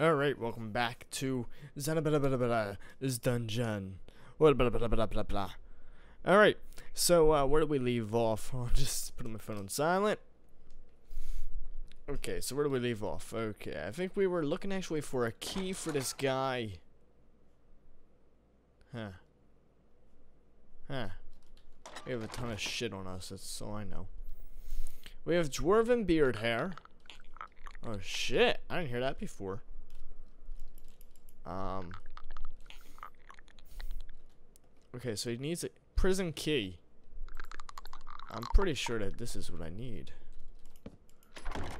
Alright, welcome back to this dungeon. Alright, so uh, where did we leave off? I'll just put my phone on silent. Okay, so where did we leave off? Okay, I think we were looking actually for a key for this guy. Huh. Huh. We have a ton of shit on us, that's all I know. We have dwarven beard hair. Oh shit, I didn't hear that before. Um. Okay, so he needs a prison key. I'm pretty sure that this is what I need.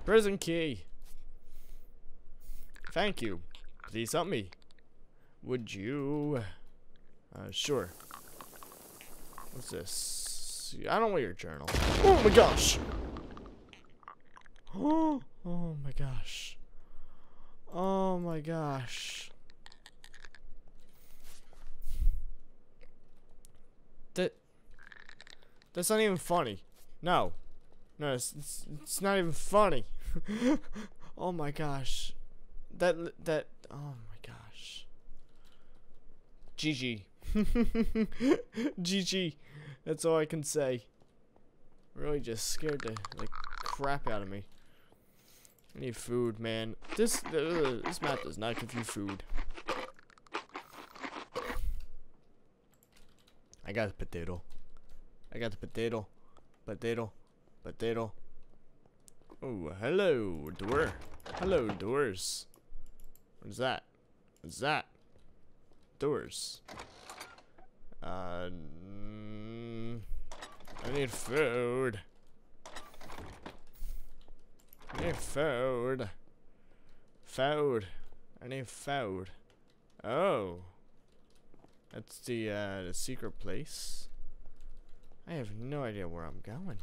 Prison key. Thank you. Please help me. Would you? Uh, sure. What's this? I don't want your journal. Oh my gosh. Oh, my gosh. Oh my gosh. That That's not even funny. No. No, it's it's, it's not even funny. oh my gosh. That that oh my gosh. GG. GG. That's all I can say. Really just scared the like crap out of me. I need food, man. This uh, this map does not give you food. I got a potato. I got the potato. Potato. Potato. Oh, hello, door. Hello, doors. What is that? What's that? Doors. Uh, mm, I need food. I need food. Food. I need food. Oh. That's the, uh, the secret place. I have no idea where I'm going.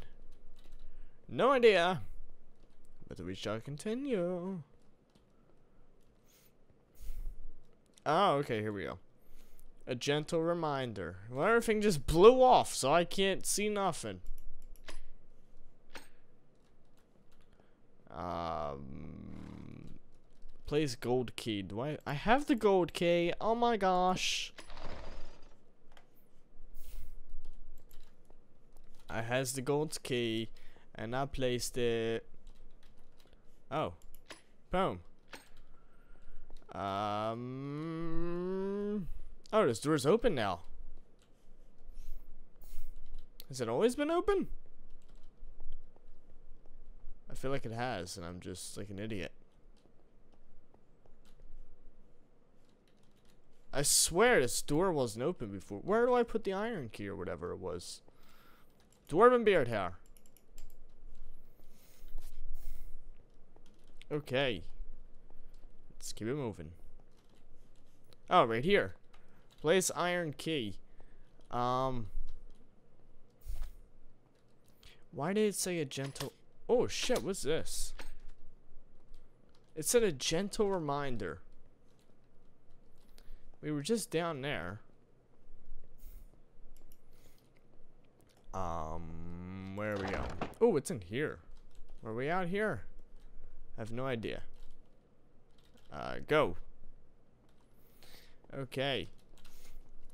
No idea. But we shall continue. Oh, okay, here we go. A gentle reminder. Well, everything just blew off, so I can't see nothing. Um, place gold key. Do I? I have the gold key. Oh my gosh. I has the gold key, and I placed it. Oh, boom. Um. Oh, this door's open now. Has it always been open? Feel like it has, and I'm just like an idiot. I swear this door wasn't open before. Where do I put the iron key or whatever it was? Dwarven beard hair. Okay. Let's keep it moving. Oh, right here. Place iron key. Um. Why did it say a gentle... Oh, shit, what's this? It said a gentle reminder. We were just down there. Um, where are we going? Oh, it's in here. Are we out here? I have no idea. Uh, go. Okay.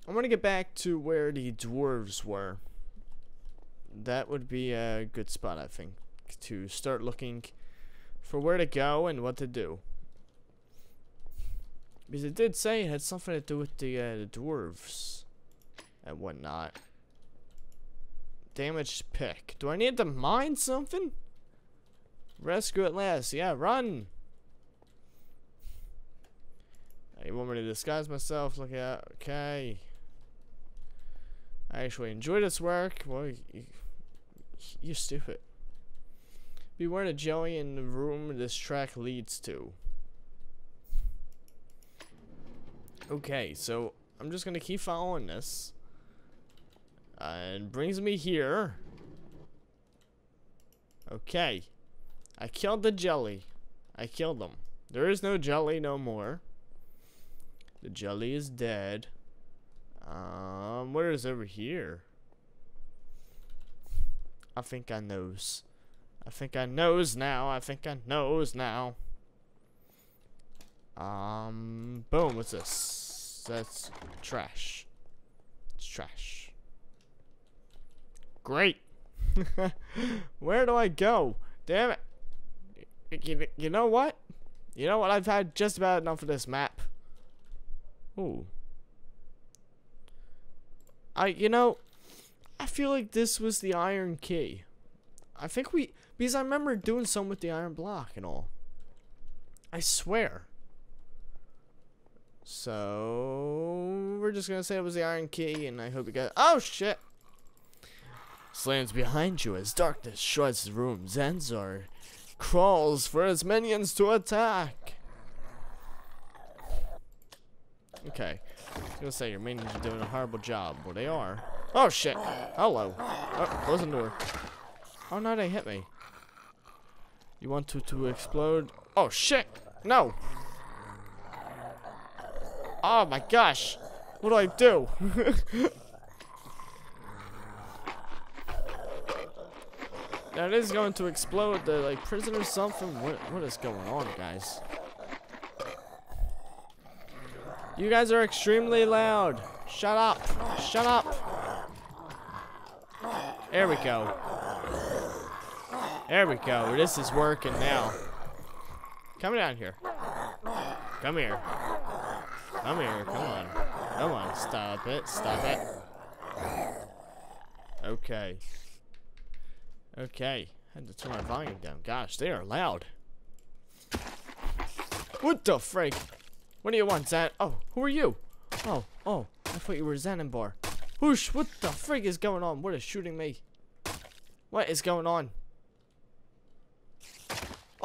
I want to get back to where the dwarves were. That would be a good spot, I think, to start looking for where to go and what to do. Because it did say it had something to do with the, uh, the dwarves and whatnot. Damaged pick. Do I need to mine something? Rescue at last. Yeah, run. You want me to disguise myself? Look at okay. I actually enjoy this work. Well, you, you're stupid. Beware the jelly in the room this track leads to. Okay, so I'm just gonna keep following this. And brings me here. Okay. I killed the jelly. I killed them. There is no jelly no more. The jelly is dead. Um, where is over here? I think I knows. I think I knows now. I think I knows now. Um, boom. What's this? That's trash. It's trash. Great. Where do I go? Damn it. You, you know what? You know what? I've had just about enough of this map. Ooh. I, you know, I feel like this was the iron key. I think we, because I remember doing some with the iron block and all. I swear. So, we're just gonna say it was the iron key, and I hope you got oh shit! Slams behind you as darkness shreds the room. Zanzer crawls for his minions to attack. Okay. I was gonna say your minions are doing a horrible job. Well, they are. Oh shit! Hello. Oh, close the door. Oh no, they hit me. You want to to explode? Oh shit! No! Oh my gosh! What do I do? That is going to explode the like prison or something. What what is going on, guys? You guys are extremely loud. Shut up. Shut up. There we go. There we go. This is working now. Come down here. Come here. Come here. Come on. Come on. Stop it. Stop it. Okay. Okay. I Had to turn my volume down. Gosh, they are loud. What the freak? What do you want, Zan? Oh, who are you? Oh, oh, I thought you were Zanenbar. Whoosh, what the freak is going on? What is shooting me? What is going on?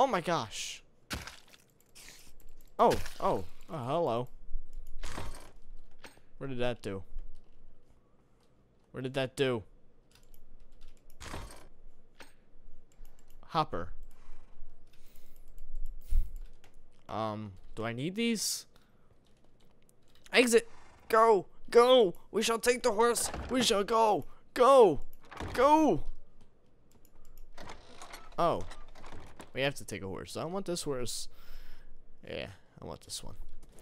Oh my gosh. Oh, oh, oh, hello. What did that do? What did that do? Hopper. Um, do I need these? Exit! Go! Go! We shall take the horse! We shall go! Go! Go! Oh. We have to take a horse. I want this horse. Yeah, I want this one.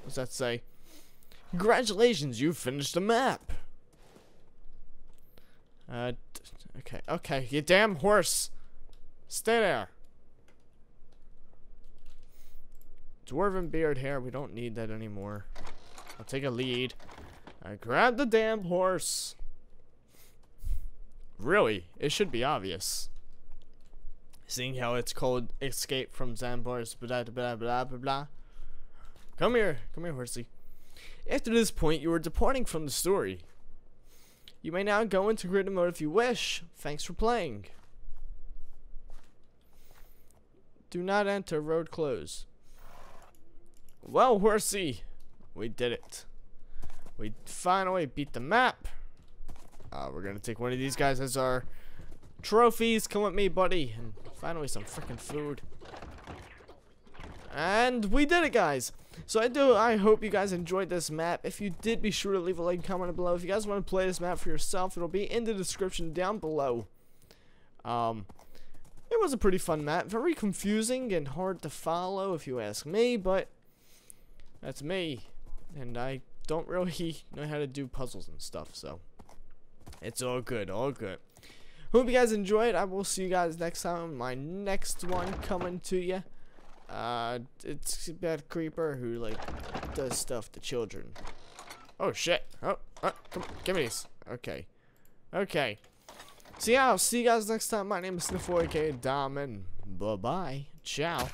What's that say? Congratulations, you've finished the map! Uh, okay, okay, you damn horse! Stay there. Dwarven beard hair. We don't need that anymore. I'll take a lead. I grab the damn horse. Really, it should be obvious. Seeing how it's called Escape from Zanbar's blah blah blah blah blah. Come here, come here, horsey. After this point, you are departing from the story. You may now go into grid mode if you wish. Thanks for playing. Do not enter. Road closed. Well, horsey, we did it. We finally beat the map. Uh, we're gonna take one of these guys as our trophies. Come with me, buddy. And finally some freaking food. And we did it, guys. So I do. I hope you guys enjoyed this map. If you did, be sure to leave a like, comment below. If you guys want to play this map for yourself, it'll be in the description down below. Um, it was a pretty fun map. Very confusing and hard to follow if you ask me, but that's me. And I don't really know how to do puzzles and stuff, so it's all good, all good. Hope you guys enjoyed. I will see you guys next time. My next one coming to you. Uh, it's Bad Creeper who, like, does stuff to children. Oh, shit. Oh, oh come give me these. Okay. Okay. So yeah, I'll see you guys next time. My name is Sniffle, aka Dom, Diamond. bye-bye. Ciao.